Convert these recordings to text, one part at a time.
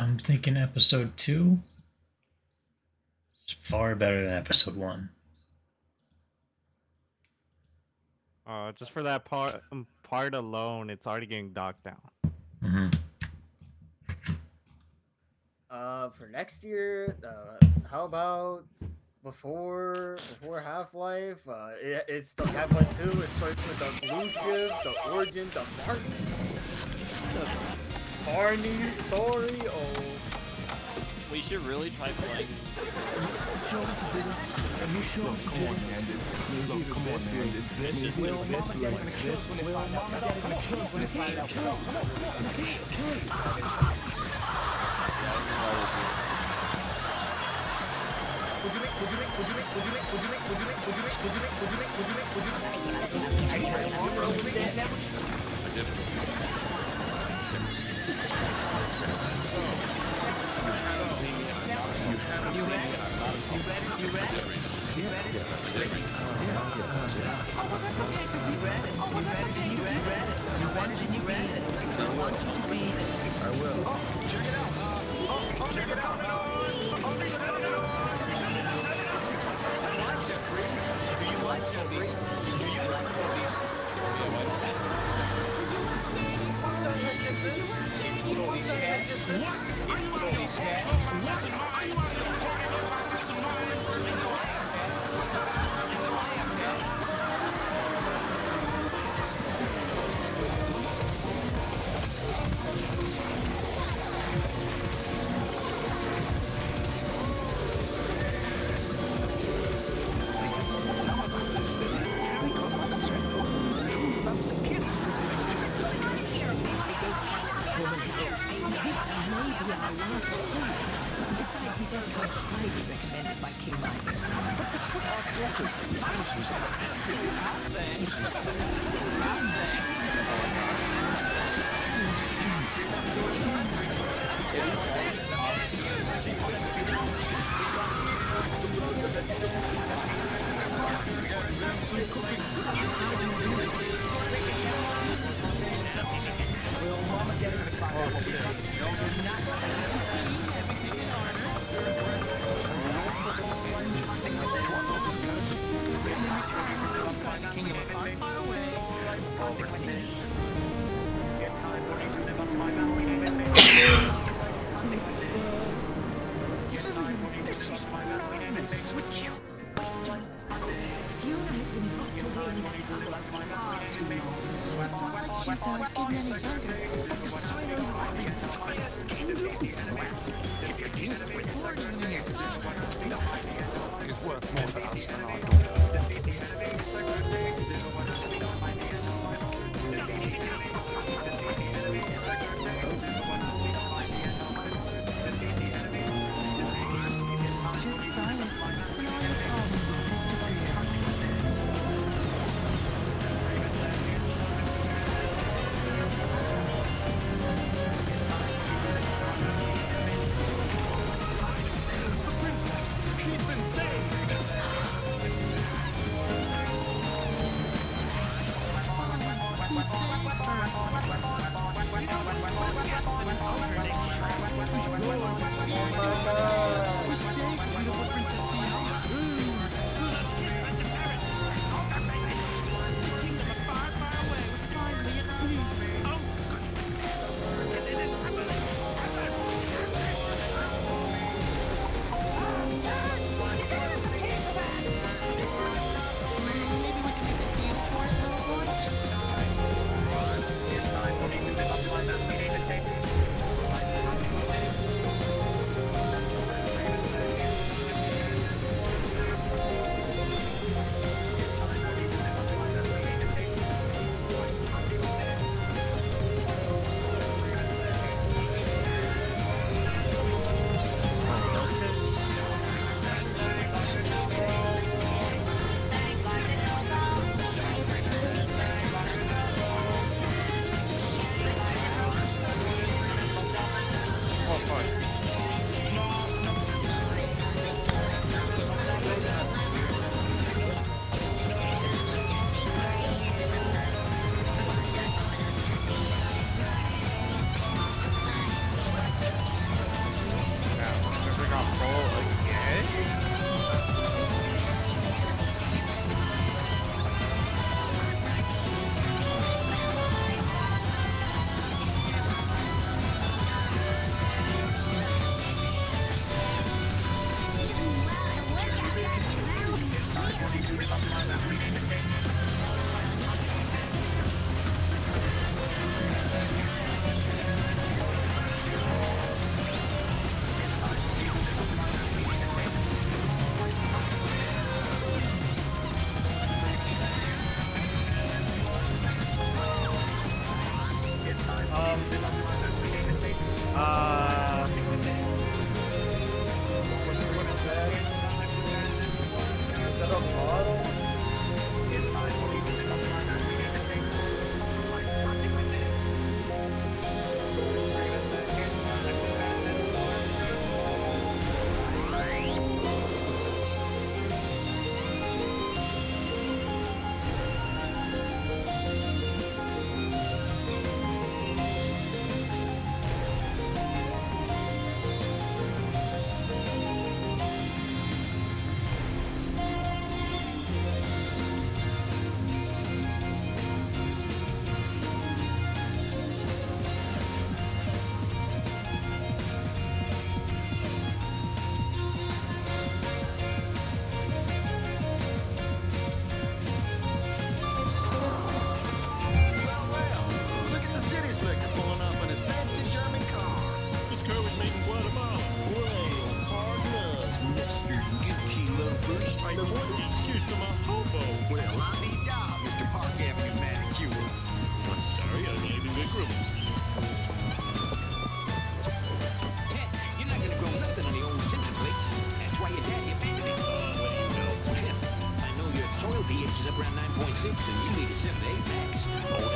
I'm thinking episode two is far better than episode one. Uh, just for that part um, part alone, it's already getting docked down. Mm-hmm. Uh, for next year, uh, how about before before Half Life? Uh, it, it's the Half Life Two. It starts with the Blue Shift, the Origin, the Martin. Carney story. Oh. We should really try playing. Show us a bit. Can you show us a bit of? Look, come on, man. This is Will Mama Dad's gonna kill us when they find out. Will Mama Dad's gonna six, six. You ready? You ready? You ready? You ready? Oh, you ready? you ready? You you you. I will. Check it out. Check it out. Okay. She's our ignorant brother, Dr. Sino Rabbit. Can you? Oh my god! 7.6 and you need a 7.8 max.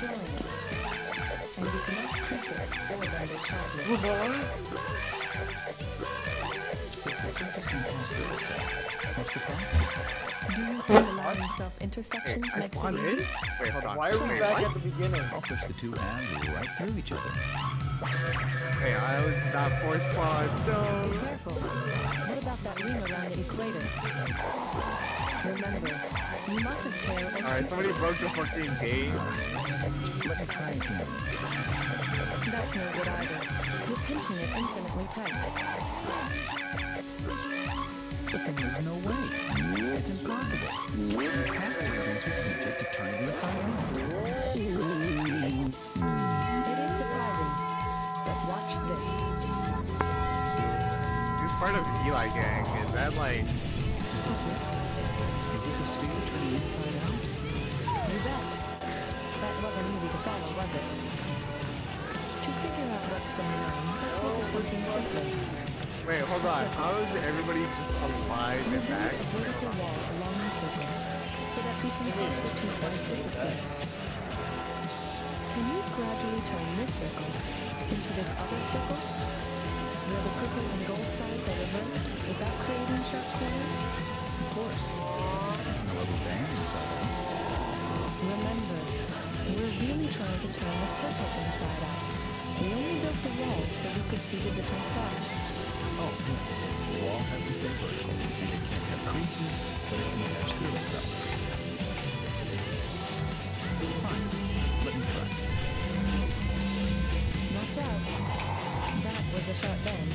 without destroying it. And you cannot crease it or bend it sharply. The surface can pass through itself. What's the problem? Do you think allowing self-intersections I makes it easy? in? Wait, hold on. Why are we Wait, back what? at the beginning? I'll push the two halves right through each other. Hey, I was not force spawned. No. Be careful. What about that ring around the equator? Remember, you mustn't tear or Alright, crease somebody broke the fucking game. Let me try again. That's no good either. You're pinching it infinitely tight. But then there's no way. It's impossible. You have to reduce your picture to turn it inside out. It is surprising. But watch this. Who's part of Eli Gang? Is that like... Is this it? Is this a sphere turning inside out? You bet. That wasn't easy to follow, was it? To figure out what's going on, let's look at something simpler. Wait, hold on. How is everybody just alive and back? a vertical wall along the circle so that we can follow the two sides differently. Can you gradually turn this circle into this other circle? Where the purple and gold sides are reversed without creating sharp corners? Of course. And a little band. Remember, we're really trying to turn the circle inside out. We only built the wall so we could see the different sides. Oh, yes. The wall has to stay vertical, and it can't have creases, but it can patch through itself. Fine. Let me try. Watch out. That was a sharp bend.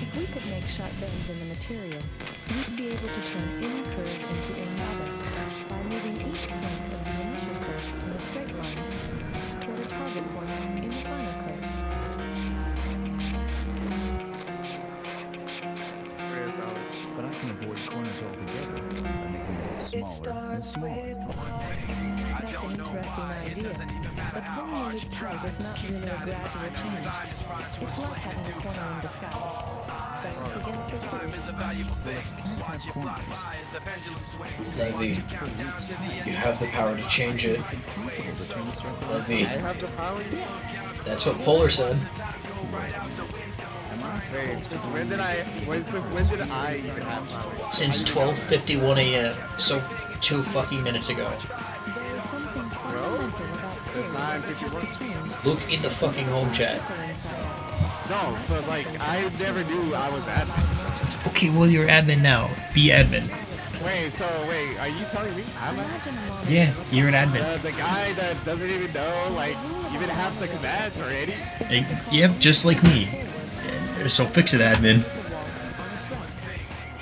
If we could make sharp bends in the material, we'd be able to turn any curve into another by moving smaller and smaller. That's an interesting idea, but pulling it tight is not really a gradual change. It's like having a corner in disguise. So it's against the rules. Can't have corners. Levy, you have the power to change it. It's impossible to turn the circle Levy, I have the power? that's what Polar said. Am I Wait, since when did I... When, when did I even have? Since 12:51 a.m. So two fucking minutes ago. There is something fundamental about curves that we have to change. Look in the fucking home chat. Circle inside out. No, but like, I never knew I was admin. Okay, well you're admin now. Be admin. Wait, so wait, are you telling me I'm a... Imagine a moment Yeah, you're an admin. Uh, the guy that doesn't even know, like, even half the commands already? Yep, just like me. So fix it, admin. the wall on.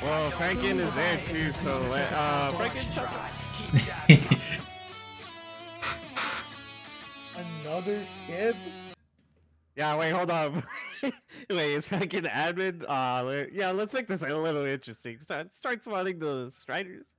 Well, Franken is there too, so let, uh, Franken, Another skip? Yeah, wait, hold on. wait, is Franken admin? Uh, yeah, let's make this a little interesting. Start, start spawning the Striders.